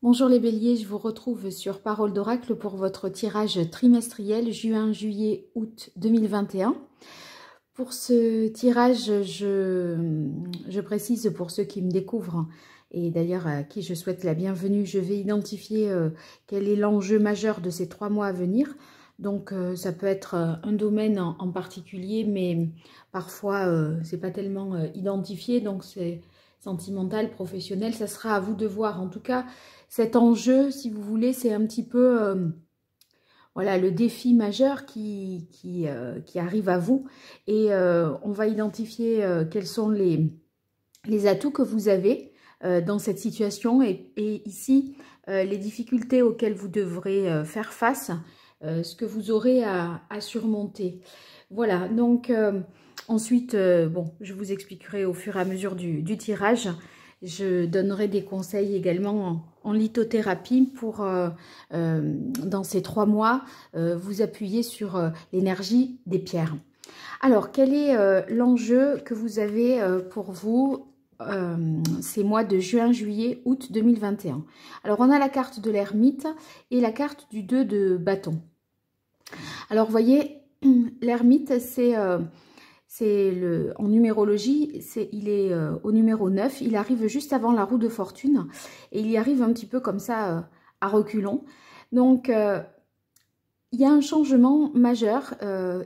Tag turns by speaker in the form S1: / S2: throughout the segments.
S1: Bonjour les béliers, je vous retrouve sur Parole d'Oracle pour votre tirage trimestriel juin, juillet, août 2021. Pour ce tirage, je, précise pour ceux qui me découvrent et d'ailleurs à qui je souhaite la bienvenue, je vais identifier euh, quel est l'enjeu majeur de ces trois mois à venir. Donc euh, ça peut être euh, un domaine en, particulier, mais parfois c'est pas tellement identifié, donc c'est sentimental, professionnel, ça sera à vous de voir. En tout cas, cet enjeu, si vous voulez, c'est un petit peu euh, voilà, le défi majeur qui, qui, euh, arrive à vous. Et euh, on va identifier quels sont les, les atouts que vous avez dans cette situation. Et, ici, les difficultés auxquelles vous devrez faire face, ce que vous aurez à surmonter. Voilà, donc ensuite, bon, je vous expliquerai au fur et à mesure du, tirage. Je donnerai des conseils également en, lithothérapie pour, euh, euh, dans ces trois mois, euh, vous appuyer sur l'énergie des pierres. Alors, quel est l'enjeu que vous avez pour vous ces mois de juin, juillet, août 2021 Alors, on a la carte de l'ermite et la carte du 2 de bâton. Alors, vous voyez, l'ermite, c'est c'est le en numérologie, c'est il est euh, au numéro 9, il arrive juste avant la roue de fortune et il y arrive un petit peu comme ça euh, à reculons. Donc euh, il y a un changement majeur,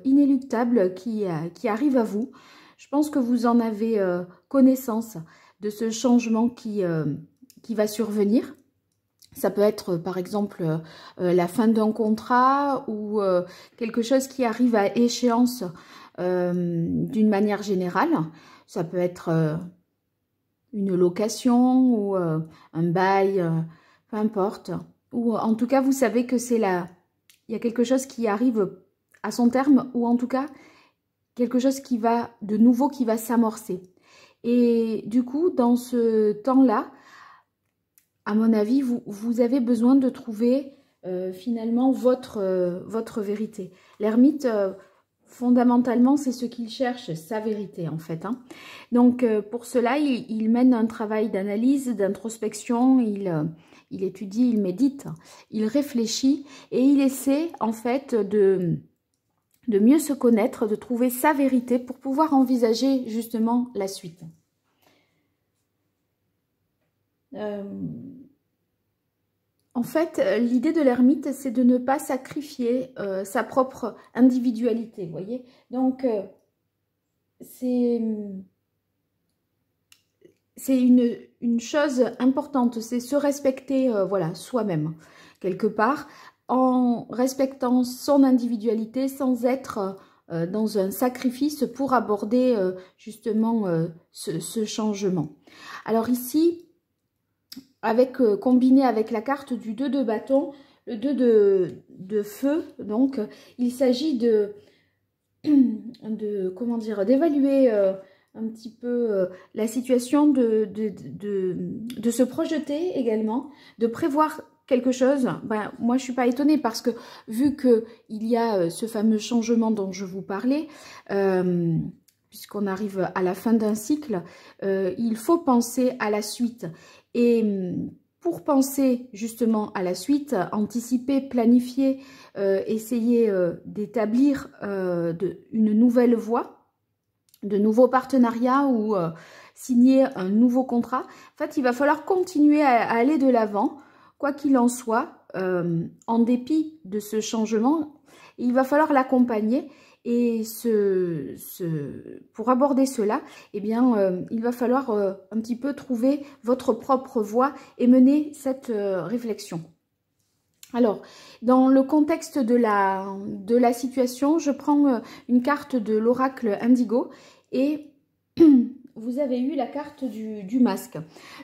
S1: inéluctable qui, qui arrive à vous. Je pense que vous en avez connaissance de ce changement qui, qui va survenir. Ça peut être par exemple la fin d'un contrat ou quelque chose qui arrive à échéance d'une manière générale. Ça peut être euh, une location ou euh, un bail, peu importe. Ou en tout cas, vous savez que c'est là, il y a quelque chose qui arrive à son terme ou en tout cas quelque chose qui va de nouveau qui va s'amorcer. Et du coup, dans ce temps-là, à mon avis, vous, vous, avez besoin de trouver finalement votre, votre vérité. L'ermite, fondamentalement, c'est ce qu'il cherche, sa vérité en fait. Hein. Donc euh, pour cela, il, mène un travail d'analyse, d'introspection, il, euh, il étudie, il médite, il réfléchit et il essaie en fait de, de mieux se connaître, de trouver sa vérité pour pouvoir envisager justement la suite. Euh, en fait, euh, l'idée de l'ermite, c'est de ne pas sacrifier euh, sa propre individualité, vous voyez Donc, euh, c'est une, chose importante, c'est se respecter voilà, soi-même, quelque part, en respectant son individualité sans être dans un sacrifice pour aborder justement ce, changement. Alors ici, avec euh, combiné avec la carte du 2 de bâton, le 2 de, feu. Donc, il s'agit de, de, comment dire, d'évaluer euh, un petit peu euh, la situation, de, de, se projeter également, de prévoir quelque chose. Ben, moi, je suis pas étonnée parce que vu que il y a ce fameux changement dont je vous parlais, puisqu'on arrive à la fin d'un cycle, il faut penser à la suite. Et hum, pour penser justement à la suite, anticiper, planifier, euh, essayer euh, d'établir euh, une nouvelle voie, de nouveaux partenariats ou signer un nouveau contrat, en fait, il va falloir continuer à, aller de l'avant, quoi qu'il en soit, en dépit de ce changement, il va falloir l'accompagner et ce, pour aborder cela, eh bien, euh, il va falloir euh, un petit peu trouver votre propre voie et mener cette euh, réflexion. Alors, dans le contexte de la, de la situation, je prends une carte de l'oracle Indigo et vous avez eu la carte du, du masque.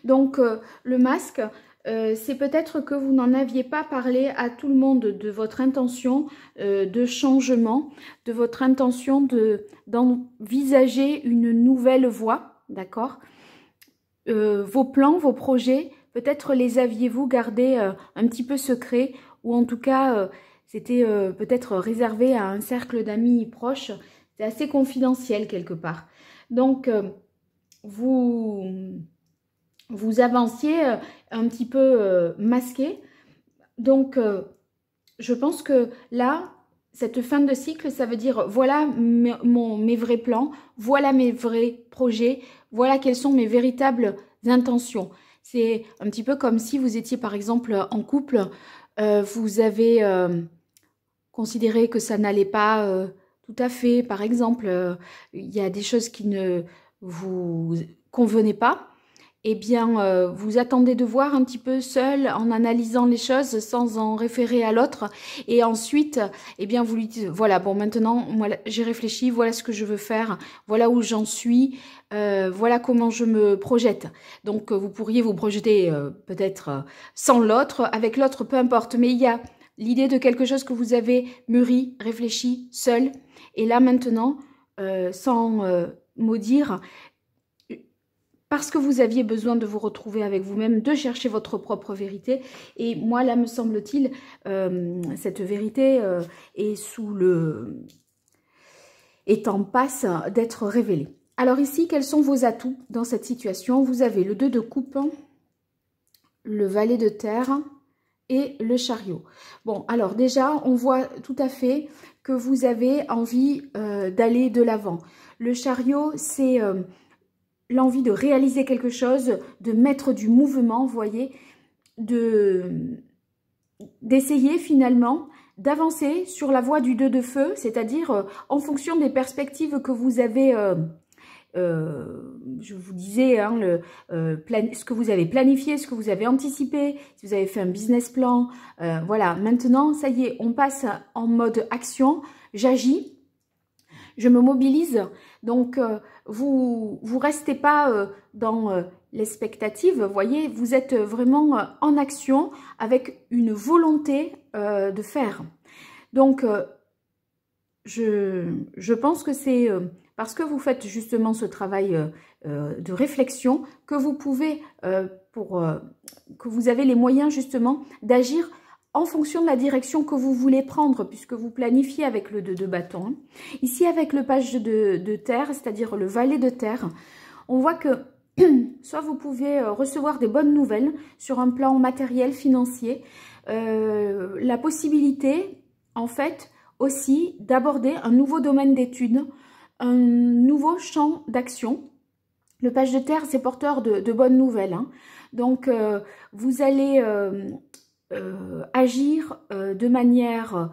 S1: Donc, le masque, euh, c'est peut-être que vous n'en aviez pas parlé à tout le monde de votre intention euh, de changement, de votre intention d'envisager une nouvelle voie, d'accord? Euh, Vos plans, vos projets, peut-être les aviez-vous gardés un petit peu secrets ou en tout cas c'était peut-être réservé à un cercle d'amis proches. C'est assez confidentiel quelque part. Donc, vous vous avanciez un petit peu masqué. Donc, je pense que là, cette fin de cycle, ça veut dire voilà mes, vrais plans, voilà mes vrais projets, voilà quelles sont mes véritables intentions. C'est un petit peu comme si vous étiez par exemple en couple, euh, vous avez euh, considéré que ça n'allait pas euh, tout à fait, par exemple, il y a des choses qui ne vous convenaient pas eh bien, euh, vous attendez de voir un petit peu seul en analysant les choses sans en référer à l'autre. Et ensuite, eh bien, vous lui dites, voilà, bon, maintenant, moi, j'ai réfléchi, voilà ce que je veux faire, voilà où j'en suis, euh, voilà comment je me projette. Donc, vous pourriez vous projeter euh, peut-être sans l'autre, avec l'autre, peu importe. Mais il y a l'idée de quelque chose que vous avez mûri, réfléchi, seul. Et là, maintenant, sans maudire, parce que vous aviez besoin de vous retrouver avec vous-même, de chercher votre propre vérité. Et moi, là, me semble-t-il, euh, cette vérité euh, est sous le... est en passe d'être révélée. Alors ici, quels sont vos atouts dans cette situation? Vous avez le 2 de coupe, le valet de terre et le chariot. Bon, alors déjà, on voit tout à fait que vous avez envie euh, d'aller de l'avant. Le chariot, c'est l'envie de réaliser quelque chose, de mettre du mouvement, voyez, de d'essayer finalement d'avancer sur la voie du 2 de feu, c'est-à-dire euh, en fonction des perspectives que vous avez, euh, euh, je vous disais, hein, ce que vous avez planifié, ce que vous avez anticipé, si vous avez fait un business plan, voilà, maintenant, ça y est, on passe en mode action, j'agis, je me mobilise. Donc, vous vous restez pas euh, dans euh, l'expectative, voyez, vous êtes vraiment en action avec une volonté de faire. Donc, je, je, pense que c'est parce que vous faites justement ce travail de réflexion que vous pouvez, pour que vous avez les moyens justement d'agir en fonction de la direction que vous voulez prendre, puisque vous planifiez avec le 2 de bâton. Ici, avec le page de, terre, c'est-à-dire le valet de terre, on voit que soit vous pouvez euh, recevoir des bonnes nouvelles sur un plan matériel, financier, euh, la possibilité, en fait, aussi d'aborder un nouveau domaine d'études, un nouveau champ d'action. Le page de terre, c'est porteur de, bonnes nouvelles. Hein. Donc, euh, vous allez agir euh, de manière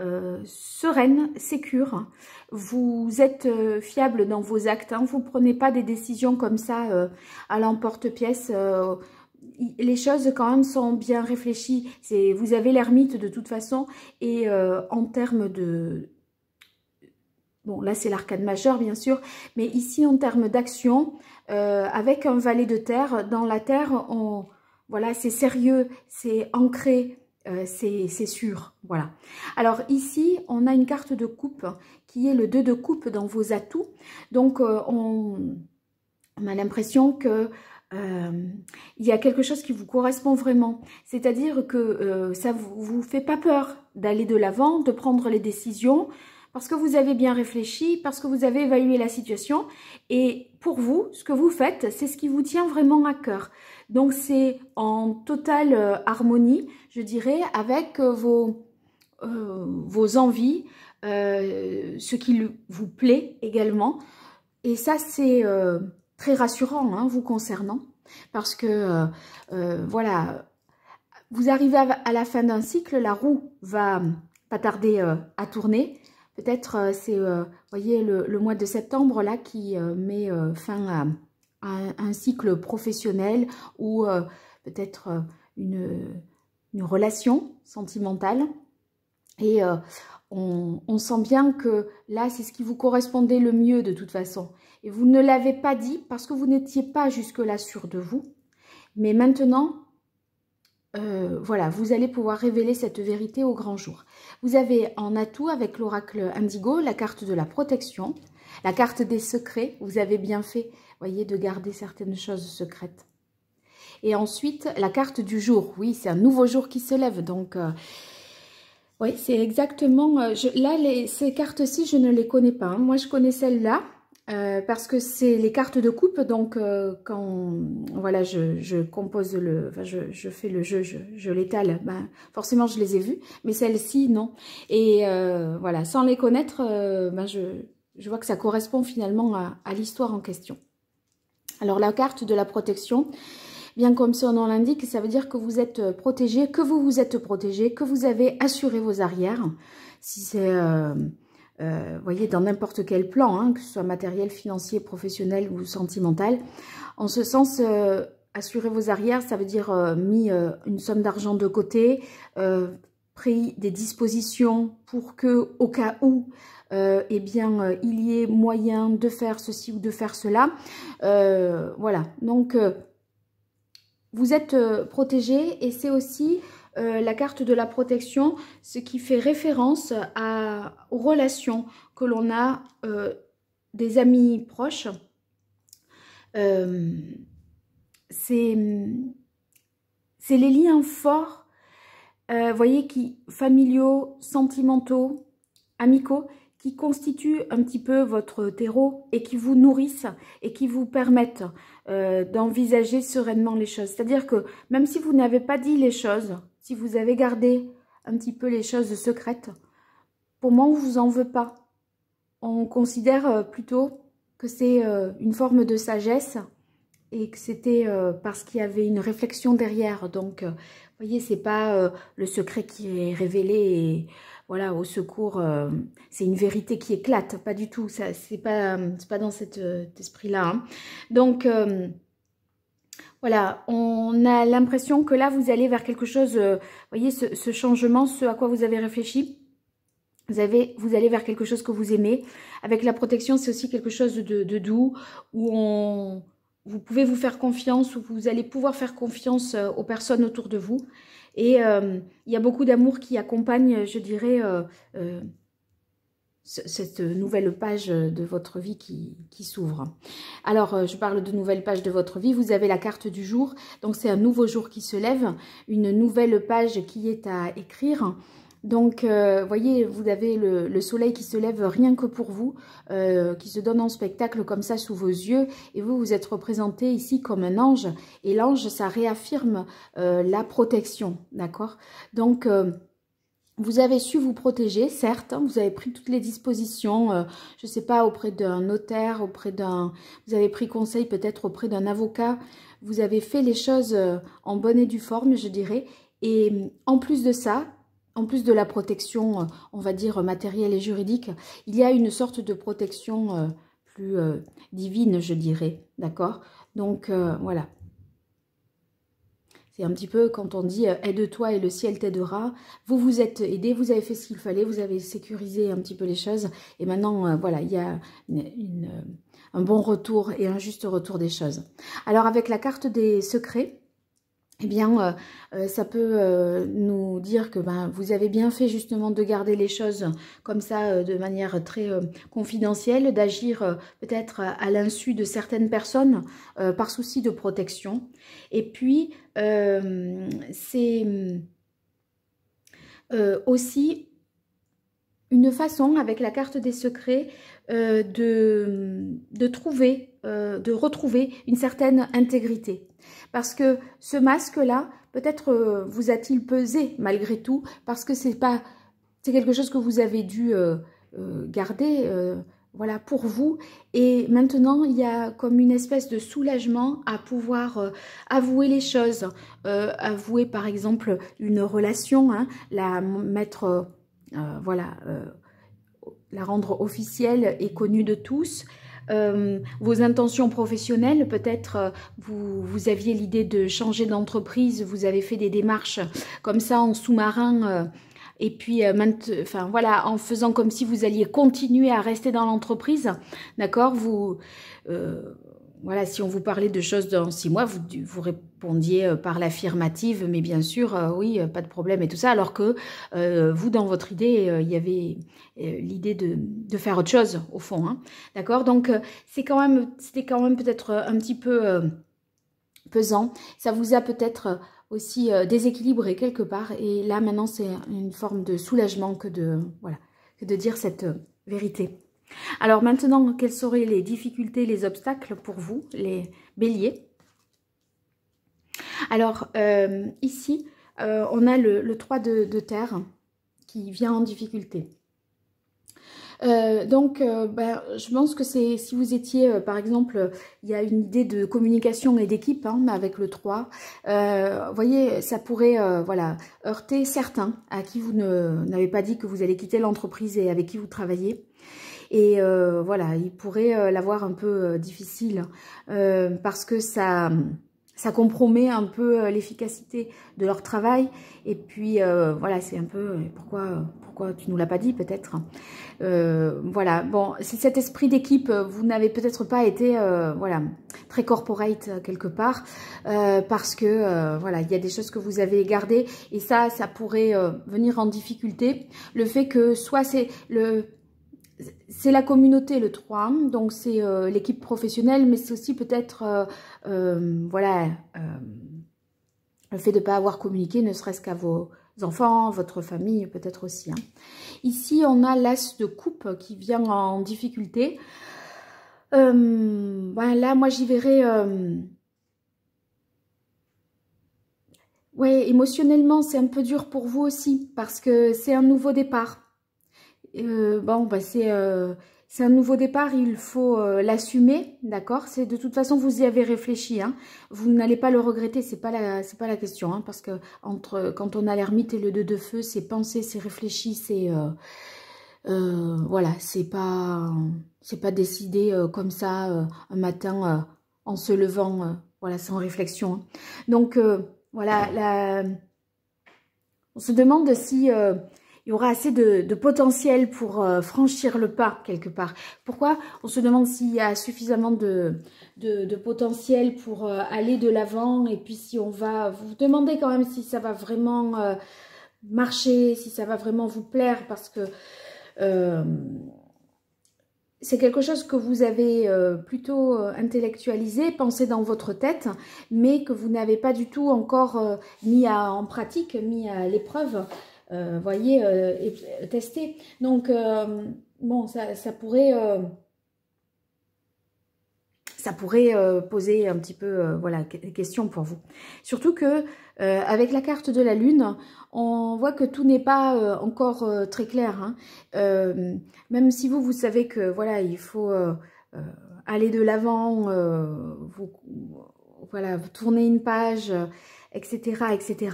S1: euh, sereine, sécure. Vous êtes fiable dans vos actes. Hein. Vous ne prenez pas des décisions comme ça à l'emporte-pièce. les choses quand même sont bien réfléchies. Vous avez l'ermite de toute façon. Et en termes de... Bon, là c'est l'arcade majeur bien sûr. Mais ici en termes d'action, avec un valet de terre, dans la terre on voilà, c'est sérieux, c'est ancré, euh, c'est sûr. Voilà. Alors ici, on a une carte de coupe qui est le 2 de coupe dans vos atouts. Donc, euh, on, a l'impression que euh, il y a quelque chose qui vous correspond vraiment. C'est-à-dire que ça ne vous, vous fait pas peur d'aller de l'avant, de prendre les décisions, parce que vous avez bien réfléchi, parce que vous avez évalué la situation. Et pour vous, ce que vous faites, c'est ce qui vous tient vraiment à cœur. Donc c'est en totale euh, harmonie, je dirais, avec euh, vos, euh, vos envies, ce qui vous plaît également. Et ça, c'est très rassurant hein, vous concernant, parce que, voilà, vous arrivez à la fin d'un cycle, la roue va pas tarder à tourner. Peut-être c'est, voyez, le, mois de septembre là qui met fin à un, cycle professionnel ou euh, peut-être euh, une, relation sentimentale. Et euh, on, sent bien que là, c'est ce qui vous correspondait le mieux de toute façon. Et vous ne l'avez pas dit parce que vous n'étiez pas jusque-là sûr de vous. Mais maintenant, voilà, vous allez pouvoir révéler cette vérité au grand jour. Vous avez en atout avec l'oracle Indigo la carte de la protection, la carte des secrets. Vous avez bien fait de garder certaines choses secrètes. Et ensuite, la carte du jour. Oui, c'est un nouveau jour qui se lève. Donc, euh, oui, c'est exactement... Euh, là, ces cartes-ci, je ne les connais pas. Hein. Moi, je connais celle-là. Euh, parce que c'est les cartes de coupe, donc quand voilà, je, compose le, je, fais le jeu, je, l'étale, ben, forcément je les ai vues, mais celles-ci non. Et voilà, sans les connaître, ben, je, vois que ça correspond finalement à l'histoire en question. Alors la carte de la protection, bien comme son nom l'indique, ça veut dire que vous êtes protégé, que vous vous êtes protégé, que vous avez assuré vos arrières. Si c'est euh, voyez, dans n'importe quel plan, hein, que ce soit matériel, financier, professionnel ou sentimental. En ce sens, euh, assurer vos arrières, ça veut dire euh, mis euh, une somme d'argent de côté, pris des dispositions pour que, au cas où, eh bien, il y ait moyen de faire ceci ou de faire cela. voilà, donc vous êtes protégé et c'est aussi euh, la carte de la protection, ce qui fait référence à, aux relations que l'on a euh, des amis proches. Euh, c'est les liens forts, vous voyez, qui, familiaux, sentimentaux, amicaux, qui constituent un petit peu votre terreau et qui vous nourrissent et qui vous permettent d'envisager sereinement les choses. C'est-à-dire que même si vous n'avez pas dit les choses, si vous avez gardé un petit peu les choses secrètes, pour moi, on ne vous en veut pas. On considère euh, plutôt que c'est euh, une forme de sagesse et que c'était euh, parce qu'il y avait une réflexion derrière. Donc, vous voyez, c'est pas le secret qui est révélé voilà, au secours, c'est une vérité qui éclate, pas du tout. C'est pas, pas dans cet esprit-là. Hein. Donc, voilà, on a l'impression que là, vous allez vers quelque chose, euh, voyez, ce, changement, ce à quoi vous avez réfléchi, vous, allez vers quelque chose que vous aimez. Avec la protection, c'est aussi quelque chose de, doux, où on, vous pouvez vous faire confiance, où vous allez pouvoir faire confiance euh, aux personnes autour de vous. Et euh, il y a beaucoup d'amour qui accompagne, je dirais, cette nouvelle page de votre vie qui, s'ouvre. Alors, euh, je parle de nouvelle page de votre vie. Vous avez la carte du jour. Donc, c'est un nouveau jour qui se lève. Une nouvelle page qui est à écrire. Donc, euh, voyez, vous avez le, soleil qui se lève rien que pour vous, euh, qui se donne en spectacle comme ça sous vos yeux. Et vous, vous êtes représenté ici comme un ange. Et l'ange, ça réaffirme la protection, d'accord? Donc, vous avez su vous protéger, certes, hein, vous avez pris toutes les dispositions, euh, je ne sais pas, auprès d'un notaire, auprès d'un... Vous avez pris conseil peut-être auprès d'un avocat, vous avez fait les choses euh, en bonne et due forme, je dirais. Et euh, en plus de ça, en plus de la protection, on va dire, matérielle et juridique, il y a une sorte de protection plus divine, je dirais, d'accord? Donc, voilà. C'est un petit peu quand on dit euh, aide-toi et le ciel t'aidera. Vous vous êtes aidé, vous avez fait ce qu'il fallait, vous avez sécurisé un petit peu les choses. Et maintenant, euh, voilà, il y a un bon retour et un juste retour des choses. Alors avec la carte des secrets, eh bien, euh, euh, ça peut euh, nous dire que ben, vous avez bien fait justement de garder les choses comme ça de manière très confidentielle, d'agir peut-être à l'insu de certaines personnes par souci de protection. Et puis, c'est aussi une façon, avec la carte des secrets, de, de trouver, de retrouver une certaine intégrité. Parce que ce masque-là, peut-être euh, vous a-t-il pesé malgré tout, parce que c'est pas, c'est quelque chose que vous avez dû euh, euh, garder, voilà, pour vous. Et maintenant, il y a comme une espèce de soulagement à pouvoir avouer les choses, avouer par exemple une relation, hein, la mettre, voilà, la rendre officielle et connue de tous. Euh, vos intentions professionnelles, peut-être euh, vous, vous aviez l'idée de changer d'entreprise, vous avez fait des démarches comme ça en sous-marin euh, et puis enfin voilà en faisant comme si vous alliez continuer à rester dans l'entreprise d'accord vous voilà, si on vous parlait de choses dans six mois, vous, vous répondiez euh, par l'affirmative, mais bien sûr, euh, oui, euh, pas de problème et tout ça, alors que vous, dans votre idée, il y avait l'idée de, faire autre chose, au fond. Hein. D'accord? Donc, c'est quand même, c'était quand même peut-être un petit peu pesant. Ça vous a peut-être aussi déséquilibré quelque part. Et là, maintenant, c'est une forme de soulagement que de, voilà, que de dire cette vérité. Alors maintenant, quelles seraient les difficultés, les obstacles pour vous, les béliers? Alors euh, ici, euh, on a le, 3 de, terre qui vient en difficulté. Euh, donc, ben, je pense que c'est si vous étiez, par exemple, il y a une idée de communication et d'équipe hein, avec le 3. vous voyez, ça pourrait voilà, heurter certains à qui vous n'avez pas dit que vous allez quitter l'entreprise et avec qui vous travaillez. Et euh, voilà, ils pourraient euh, l'avoir un peu euh, difficile parce que ça, ça compromet un peu l'efficacité de leur travail. Et puis, voilà, c'est un peu... Pourquoi, pourquoi tu nous l'as pas dit, peut-être Voilà, bon, c'est cet esprit d'équipe. Vous n'avez peut-être pas été, voilà, très corporate quelque part parce que, voilà, il y a des choses que vous avez gardées. Et ça, ça pourrait venir en difficulté. Le fait que soit c'est le c'est la communauté le 3, donc c'est euh, l'équipe professionnelle, mais c'est aussi peut-être, euh, euh, voilà, le fait de ne pas avoir communiqué, ne serait-ce qu'à vos enfants, votre famille peut-être aussi. Hein. Ici, on a l'as de coupe qui vient en difficulté. Là, moi, j'y verrai... Ouais, émotionnellement, c'est un peu dur pour vous aussi, parce que c'est un nouveau départ. Euh, bon, bah euh, c'est un nouveau départ, il faut euh, l'assumer, d'accord? C'est de toute façon, vous y avez réfléchi, hein. vous n'allez pas le regretter, c'est pas la, pas la question, hein, parce que quand on a l'ermite et le 2 de feu, c'est pensé, c'est réfléchi, c'est voilà, c'est pas, décidé comme ça un matin en se levant, voilà, sans réflexion. Hein. Donc voilà, on se demande si il y aura assez de, potentiel pour euh, franchir le pas quelque part. Pourquoi On se demande s'il y a suffisamment de, potentiel pour euh, aller de l'avant et puis si on va vous demander quand même si ça va vraiment euh, marcher, si ça va vraiment vous plaire parce que c'est quelque chose que vous avez plutôt intellectualisé, pensé dans votre tête, mais que vous n'avez pas du tout encore mis en pratique, mis à l'épreuve voyez, euh, tester. Donc, euh, bon, ça, ça pourrait ça pourrait poser un petit peu voilà question pour vous. Surtout que avec la carte de la lune, on voit que tout n'est pas encore très clair. Hein. même si vous vous savez que voilà il faut aller de l'avant, vous voilà vous tournez une page, etc. etc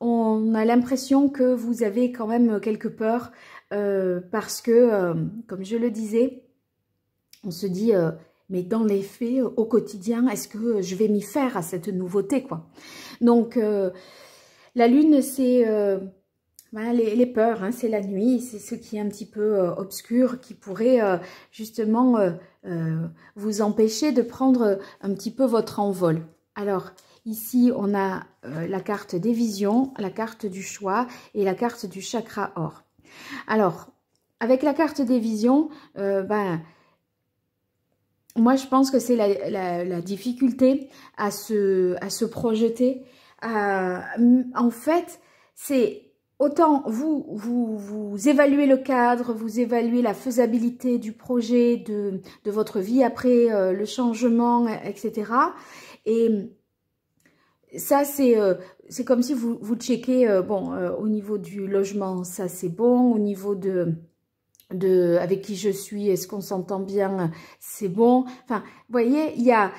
S1: on a l'impression que vous avez quand même quelques peurs euh, parce que, euh, comme je le disais, on se dit, euh, mais dans les faits, au quotidien, est-ce que je vais m'y faire à cette nouveauté quoi? Donc, la lune, c'est les, peurs, hein, c'est la nuit, c'est ce qui est un petit peu obscur, qui pourrait justement vous empêcher de prendre un petit peu votre envol. Alors, Ici, on a euh, la carte des visions, la carte du choix et la carte du chakra or. Alors, avec la carte des visions, euh, ben, moi, je pense que c'est la, difficulté à se, projeter. en fait, c'est autant vous, vous, vous évaluez le cadre, vous évaluez la faisabilité du projet, de, de votre vie après euh, le changement, etc. Et ça, euh, c'est comme si vous, vous checkez, euh, bon, euh, au niveau du logement, ça c'est bon, au niveau de, de avec qui je suis, est-ce qu'on s'entend bien, c'est bon. Enfin, vous voyez, il y a,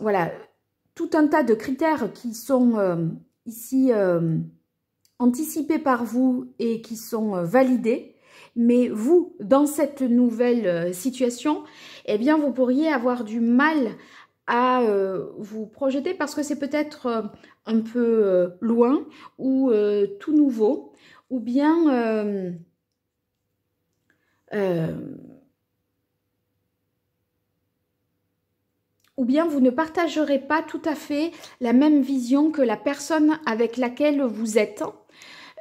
S1: voilà, tout un tas de critères qui sont ici anticipés par vous et qui sont validés. Mais vous, dans cette nouvelle situation, eh bien, vous pourriez avoir du mal à euh, vous projeter parce que c'est peut-être euh, un peu euh, loin ou tout nouveau ou bien ou bien vous ne partagerez pas tout à fait la même vision que la personne avec laquelle vous êtes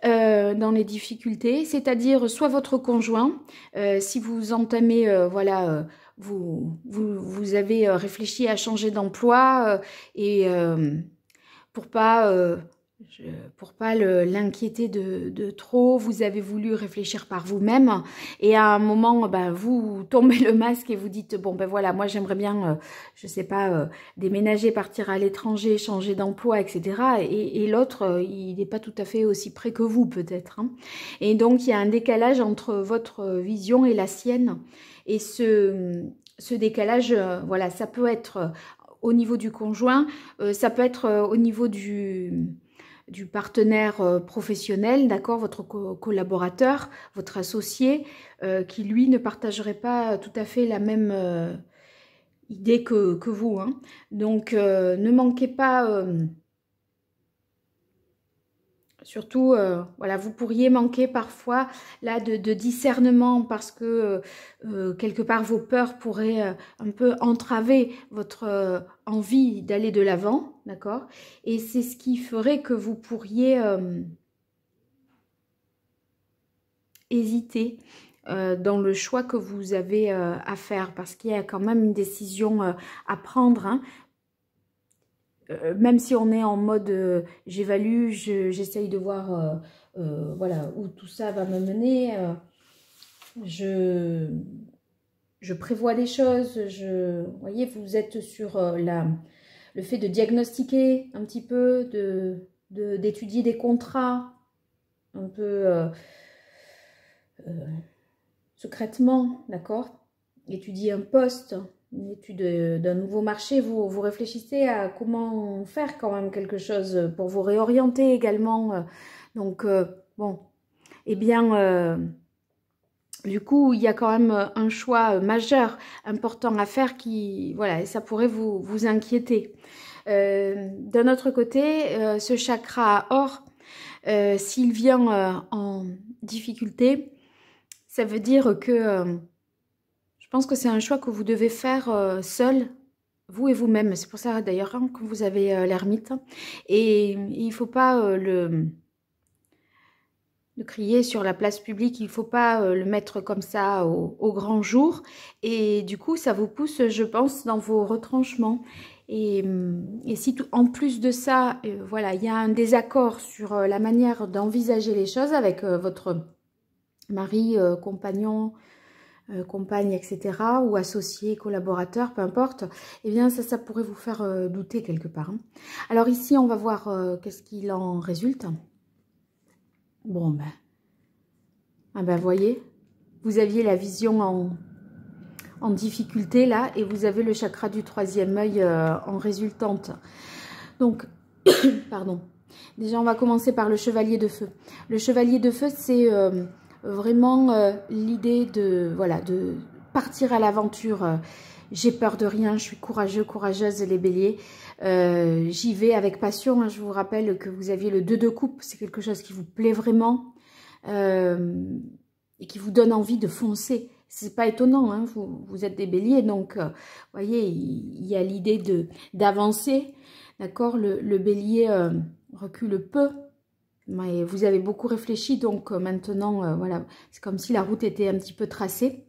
S1: dans les difficultés, c'est-à-dire soit votre conjoint, si vous entamez voilà vous, vous, avez euh, réfléchi à changer d'emploi euh, et euh, pour pas pour pas l'inquiéter de, trop, vous avez voulu réfléchir par vous-même et à un moment, ben, vous tombez le masque et vous dites bon ben voilà, moi j'aimerais bien, euh, je sais pas, euh, déménager, partir à l'étranger, changer d'emploi, etc. Et, l'autre, euh, il n'est pas tout à fait aussi près que vous peut-être. Hein. Et donc il y a un décalage entre votre vision et la sienne. Et ce, ce décalage, voilà, ça peut être au niveau du conjoint, ça peut être au niveau du du partenaire euh, professionnel, d'accord, votre collaborateur, votre associé, euh, qui lui ne partagerait pas tout à fait la même euh, idée que, vous. Hein. Donc ne manquez pas Surtout, euh, voilà, vous pourriez manquer parfois là de, discernement parce que euh, euh, quelque part vos peurs pourraient un peu entraver votre envie d'aller de l'avant, d'accord? Et c'est ce qui ferait que vous pourriez hésiter dans le choix que vous avez à faire parce qu'il y a quand même une décision à prendre. Hein. Euh, même si on est en mode euh, j'évalue, j'essaye de voir euh, voilà, où tout ça va me mener, je, je prévois des choses, vous voyez, vous êtes sur la, le fait de diagnostiquer un petit peu, d'étudier de, des contrats, un peu secrètement, d'accord Étudier un poste, une étude d'un nouveau marché, vous, réfléchissez à comment faire quand même quelque chose pour vous réorienter également. Euh. Donc, euh, bon, eh bien, euh, du coup, il y a quand même un choix majeur, important à faire qui, voilà, et ça pourrait vous, vous inquiéter. D'un autre côté, ce chakra or, s'il vient en difficulté, ça veut dire que pense que c'est un choix que vous devez faire euh, seul, vous et vous-même. C'est pour ça d'ailleurs hein, que vous avez euh, l'ermite. Et il ne faut pas euh, le, crier sur la place publique, il ne faut pas le mettre comme ça au, grand jour. Et du coup, ça vous pousse, je pense, dans vos retranchements. Et, et si en plus de ça, voilà, il y a un désaccord sur la manière d'envisager les choses avec votre mari, compagnon, euh, compagne, etc., ou associé, collaborateur, peu importe, eh bien ça, ça pourrait vous faire euh, douter quelque part. Hein. Alors ici, on va voir euh, qu'est-ce qu'il en résulte. Bon, ben, ah ben, voyez, vous aviez la vision en, en difficulté là, et vous avez le chakra du troisième œil en résultante. Donc, pardon. Déjà, on va commencer par le chevalier de feu. Le chevalier de feu, c'est vraiment euh, l'idée de, voilà, de partir à l'aventure. Euh, j'ai peur de rien, je suis courageux, courageuse les béliers. Euh, j'y vais avec passion. Hein. Je vous rappelle que vous aviez le 2 de coupe, c'est quelque chose qui vous plaît vraiment et qui vous donne envie de foncer. C'est pas étonnant, hein. vous, vous, êtes des béliers, donc vous voyez, il, y a l'idée d'avancer, d'accord le, bélier recule peu, vous avez beaucoup réfléchi, donc euh, maintenant, euh, voilà, c'est comme si la route était un petit peu tracée.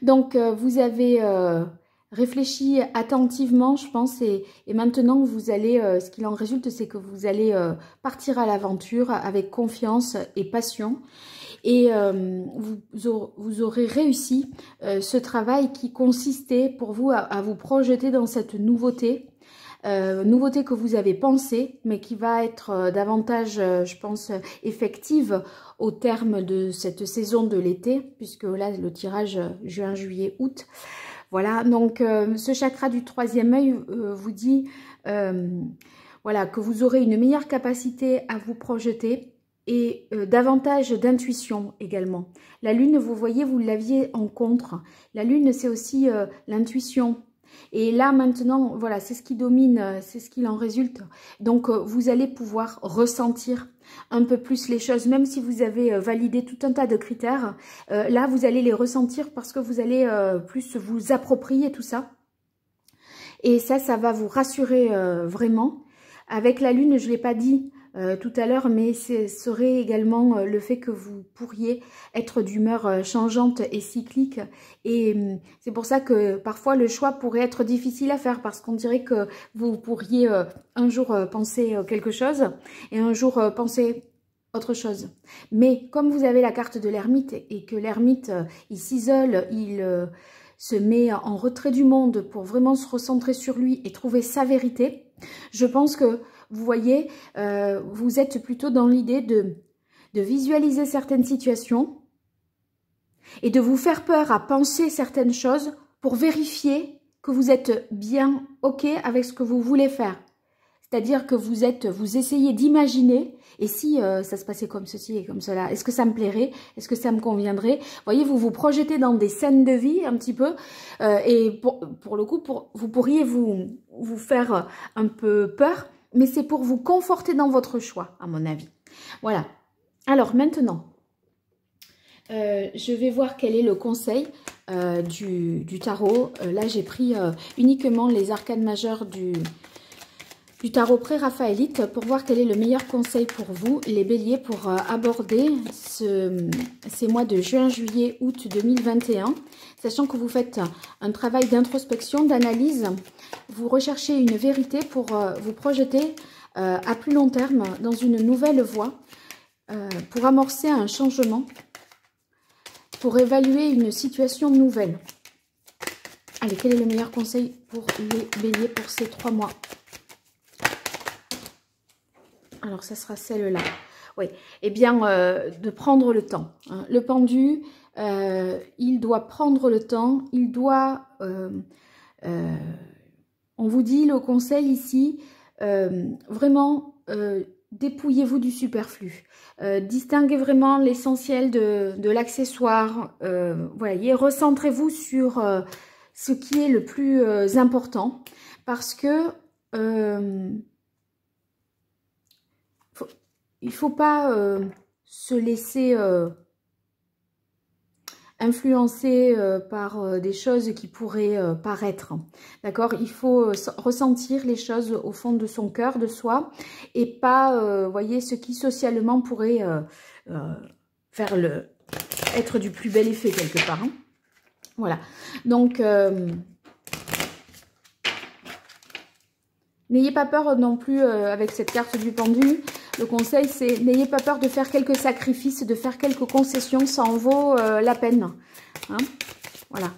S1: Donc, euh, vous avez réfléchi attentivement, je pense, et, maintenant, vous allez, ce qu'il en résulte, c'est que vous allez partir à l'aventure avec confiance et passion. Et vous, aurez réussi ce travail qui consistait pour vous à vous projeter dans cette nouveauté, euh, nouveauté que vous avez pensée, mais qui va être euh, davantage, euh, je pense, effective au terme de cette saison de l'été, puisque là, le tirage juin, juillet, août. Voilà, donc ce chakra du troisième œil vous dit voilà, que vous aurez une meilleure capacité à vous projeter et davantage d'intuition également. La lune, vous voyez, vous l'aviez en contre. La lune, c'est aussi l'intuition, et là, maintenant, voilà, c'est ce qui domine, euh, c'est ce qu'il en résulte. Donc, euh, vous allez pouvoir ressentir un peu plus les choses, même si vous avez euh, validé tout un tas de critères. là, vous allez les ressentir parce que vous allez plus vous approprier tout ça. Et ça, ça va vous rassurer vraiment. Avec la lune, je ne l'ai pas dit, euh, tout à l'heure, mais ce serait également euh, le fait que vous pourriez être d'humeur euh, changeante et cyclique. Et hum, c'est pour ça que parfois le choix pourrait être difficile à faire parce qu'on dirait que vous pourriez un jour penser quelque chose et un jour penser autre chose. Mais comme vous avez la carte de l'ermite et que l'ermite, il s'isole, il se met en retrait du monde pour vraiment se recentrer sur lui et trouver sa vérité, je pense que vous voyez, euh, vous êtes plutôt dans l'idée de, visualiser certaines situations et de vous faire peur à penser certaines choses pour vérifier que vous êtes bien OK avec ce que vous voulez faire. C'est-à-dire que vous êtes, vous essayez d'imaginer, et si euh, ça se passait comme ceci et comme cela, est-ce que ça me plairait Est-ce que ça me conviendrait? Voyez, vous vous projetez dans des scènes de vie un petit peu, euh, et pour, le coup, vous pourriez vous, vous faire un peu peur, mais c'est pour vous conforter dans votre choix, à mon avis. Voilà. Alors maintenant, euh, je vais voir quel est le conseil euh, du, tarot. Euh, là, j'ai pris uniquement les arcades majeures du, du tarot pré-raphaélite pour voir quel est le meilleur conseil pour vous, les béliers, pour aborder ce, ces mois de juin, juillet, août 2021, sachant que vous faites un travail d'introspection, d'analyse vous recherchez une vérité pour euh, vous projeter euh, à plus long terme dans une nouvelle voie, euh, pour amorcer un changement, pour évaluer une situation nouvelle. Allez, quel est le meilleur conseil pour les béliers pour ces trois mois? Alors, ça sera celle-là. Oui, eh bien, de prendre le temps. Hein. Le pendu, il doit prendre le temps, il doit on vous dit le conseil ici, euh, vraiment euh, dépouillez-vous du superflu. Euh, distinguez vraiment l'essentiel de, l'accessoire. voyez, recentrez-vous sur ce qui est le plus important parce que il ne faut pas se laisser euh, par euh, des choses qui pourraient euh, paraître. D'accord? Il faut ressentir les choses au fond de son cœur, de soi, et pas, voyez, ce qui socialement pourrait faire le être du plus bel effet quelque part. Hein. Voilà. Donc, n'ayez pas peur non plus avec cette carte du pendu le conseil, c'est n'ayez pas peur de faire quelques sacrifices, de faire quelques concessions, ça en vaut euh, la peine. Hein. voilà.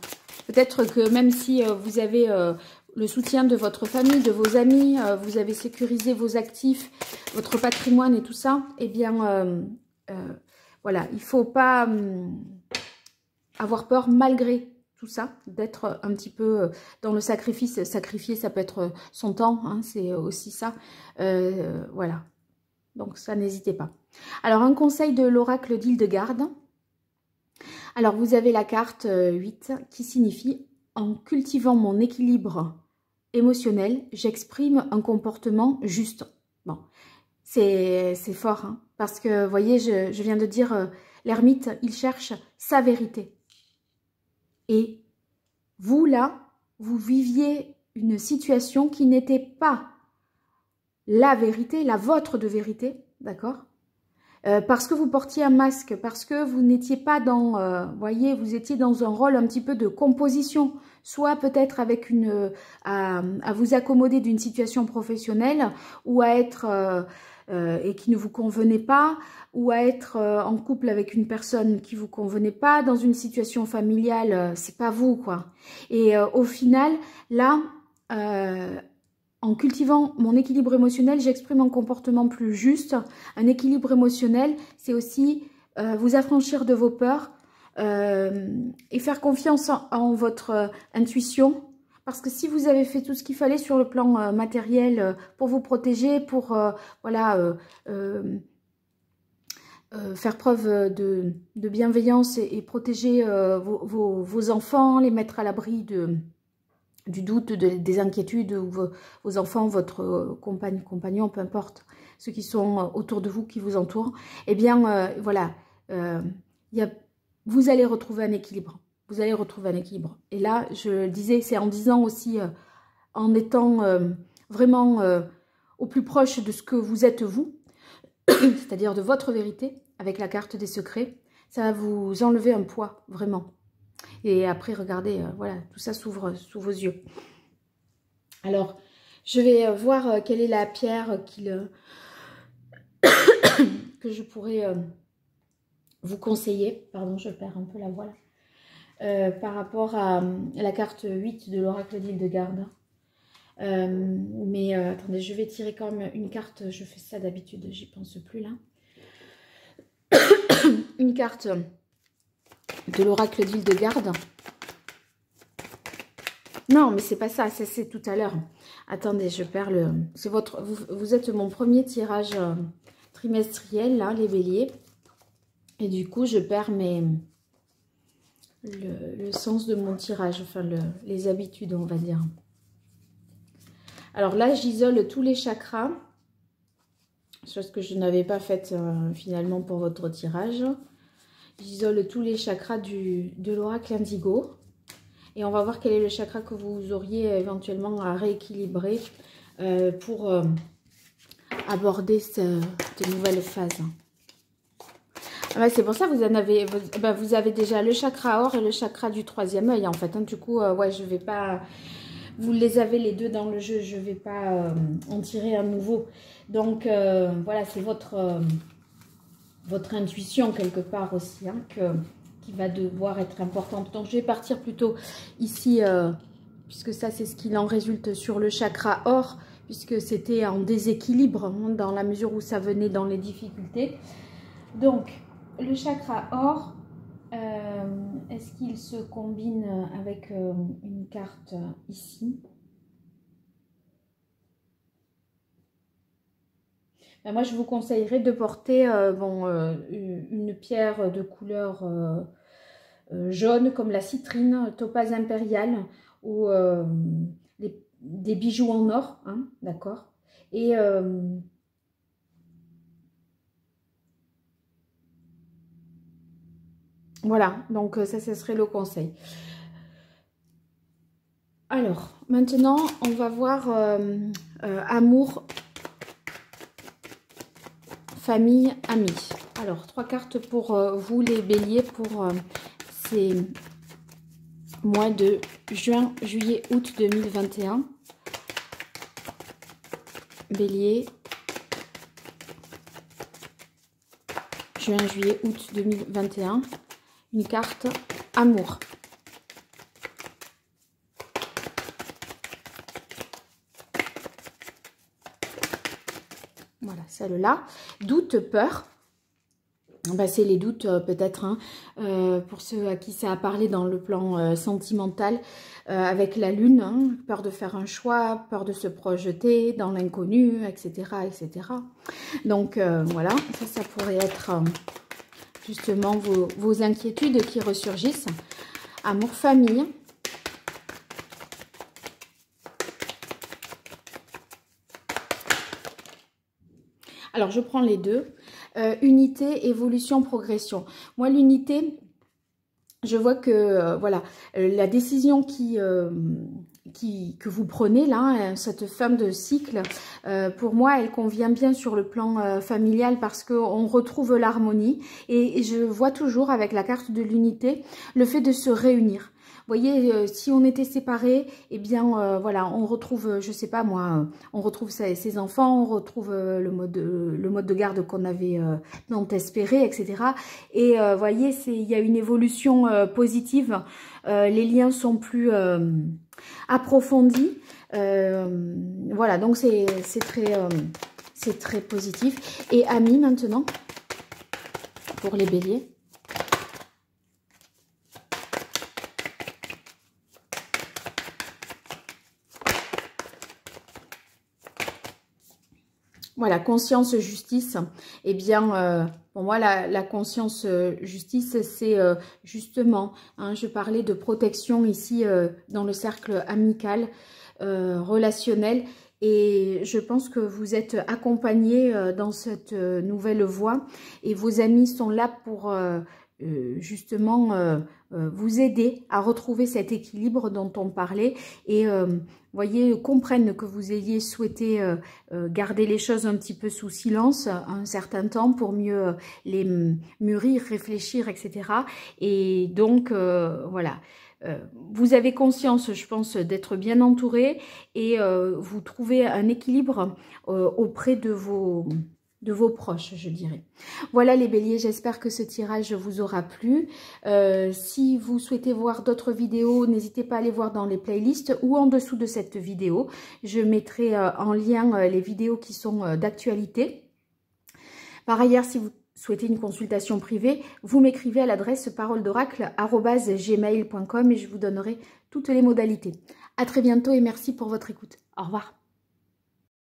S1: Peut-être que même si euh, vous avez euh, le soutien de votre famille, de vos amis, vous avez sécurisé vos actifs, votre patrimoine et tout ça, eh bien, voilà, il ne faut pas hum, avoir peur malgré tout ça, d'être un petit peu dans le sacrifice. Sacrifier, ça peut être son temps, hein, c'est aussi ça. voilà, donc ça, n'hésitez pas. Alors, un conseil de l'oracle d'Île-de-Garde. Alors, vous avez la carte 8 euh, qui signifie « En cultivant mon équilibre émotionnel, j'exprime un comportement juste. » Bon, c'est fort, hein, parce que, vous voyez, je, viens de dire, euh, l'ermite, il cherche sa vérité. Et vous, là, vous viviez une situation qui n'était pas la vérité, la vôtre de vérité, d'accord? Euh, parce que vous portiez un masque, parce que vous n'étiez pas dans, euh, voyez, vous étiez dans un rôle un petit peu de composition, soit peut-être avec une, euh, à, vous accommoder d'une situation professionnelle, ou à être, et qui ne vous convenait pas, ou à être en couple avec une personne qui vous convenait pas, dans une situation familiale, c'est pas vous, quoi. Et au final, là, en cultivant mon équilibre émotionnel, j'exprime un comportement plus juste. Un équilibre émotionnel, c'est aussi euh, vous affranchir de vos peurs euh, et faire confiance en, votre euh, intuition. Parce que si vous avez fait tout ce qu'il fallait sur le plan matériel pour vous protéger, pour voilà faire preuve de, bienveillance et, protéger vos, enfants, les mettre à l'abri de du doute, des inquiétudes, vos, enfants, votre euh, compagne, compagnon, peu importe, ceux qui sont euh, autour de vous, qui vous entourent, eh bien, euh, voilà, vous allez retrouver un équilibre. Vous allez retrouver un équilibre. Et là, je disais, c'est en disant aussi, en étant vraiment au plus proche de ce que vous êtes vous, c'est-à-dire de votre vérité, avec la carte des secrets, ça va vous enlever un poids, vraiment. Et après, regardez, euh, voilà, tout ça s'ouvre sous vos yeux. Alors, je vais euh, voir euh, quelle est la pierre que je pourrais vous conseiller. Pardon, je perds un peu la voix par rapport à, la carte 8 de l'oracle d'île de Garde. mais attendez, je vais tirer quand même une carte. Je fais ça d'habitude, j'y pense plus là. une carte de l'oracle d'île de Garde. Non, mais c'est pas ça, c'est tout à l'heure. Attendez, je perds le... Vous, êtes mon premier tirage euh, trimestriel, là, les béliers. Et du coup, je perds mes... Le, sens de mon tirage, enfin, les habitudes, on va dire. Alors là, j'isole tous les chakras. Chose que je n'avais pas faite euh, finalement pour votre tirage. J'isole tous les chakras du, de l'oracle indigo. Et on va voir quel est le chakra que vous auriez éventuellement à rééquilibrer euh, pour euh, aborder cette nouvelle phase. Ah c'est pour ça que vous avez, vous, ben, vous, avez déjà le chakra or et le chakra du troisième œil en fait. Hein. Du coup, euh, ouais, je vais pas, vous les avez les deux dans le jeu, je vais pas en tirer un nouveau. Donc voilà, c'est votre votre intuition quelque part aussi, hein, qui va devoir être importante. Donc je vais partir plutôt ici, euh, puisque ça c'est ce qu'il en résulte sur le chakra or, puisque c'était en déséquilibre hein, dans la mesure où ça venait dans les difficultés. Donc le chakra or, euh, est-ce qu'il se combine avec euh, une carte ici Ben, moi, je vous conseillerais de porter euh, bon, euh, une pierre de couleur euh, jaune comme la citrine, topaz impériale ou des bijoux en or, hein, d'accord Et voilà, donc ça, ce serait le conseil. Alors, maintenant, on va voir amour famille, amis. Alors, trois cartes pour euh, vous les béliers pour euh, ces mois de juin, juillet, août 2021. Bélier. Juin, juillet, août 2021. Une carte amour. Celle-là. Doute, peur. Ben, c'est les doutes euh, peut-être hein, euh, pour ceux à qui ça a parlé dans le plan euh, sentimental avec la lune, hein. peur de faire un choix, peur de se projeter dans l'inconnu, etc., etc. Donc voilà, ça, pourrait être justement vos, vos inquiétudes qui ressurgissent. Amour, Alors, je prends les deux. Euh, unité, évolution, progression. Moi, l'unité, je vois que, euh, voilà, euh, la décision qui, que vous prenez là, cette fin de cycle, pour moi, elle convient bien sur le plan familial parce qu'on retrouve l'harmonie. et je vois toujours avec la carte de l'unité le fait de se réunir voyez, euh, si on était séparés, eh bien, euh, voilà, on retrouve, euh, je sais pas moi, on retrouve ses, enfants, on retrouve le, mode, le mode de garde qu'on avait tant espéré, etc. Et voyez, il y a une évolution positive. les liens sont plus approfondis. voilà, donc c'est très, c'est très positif. Et amis maintenant, pour les béliers. Voilà, conscience justice. Eh bien, euh, pour moi, la, conscience euh, justice, c'est euh, justement, hein, je parlais de protection ici dans le cercle amical, relationnel. Et je pense que vous êtes accompagné dans cette nouvelle voie et vos amis sont là pour justement vous aider à retrouver cet équilibre dont on parlait et voyez, comprennent que vous ayez souhaité garder les choses un petit peu sous silence un certain temps pour mieux les mûrir, réfléchir, etc. Et donc, voilà. Euh, vous avez conscience, je pense, d'être bien entouré et euh, vous trouvez un équilibre euh, auprès de vos, de vos proches, je dirais. Voilà les béliers, j'espère que ce tirage vous aura plu. si vous souhaitez voir d'autres vidéos, n'hésitez pas à aller voir dans les playlists ou en dessous de cette vidéo. Je mettrai en lien les vidéos qui sont d'actualité. Par ailleurs, si vous souhaitez une consultation privée, vous m'écrivez à l'adresse parole d'oracle.gmail.com et je vous donnerai toutes les modalités. À très bientôt et merci pour votre écoute. Au revoir.